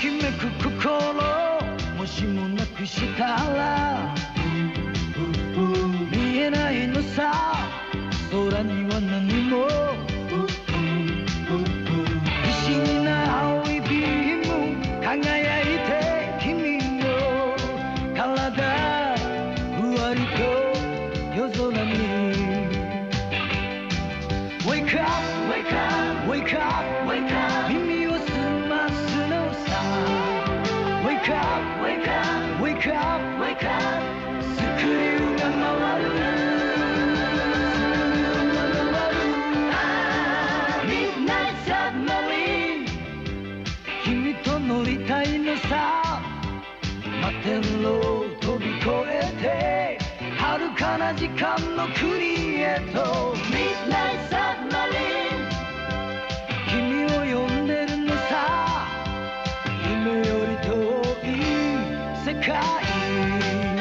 きめく心もしもなくしたら見えないのさ。空には何も。不思議な青いビーム輝いて君の体ふわりと夜空に。Wake up, wake up, wake up 君と乗りたいのさ、摩天楼飛び越えて遥かな時間の国へと。界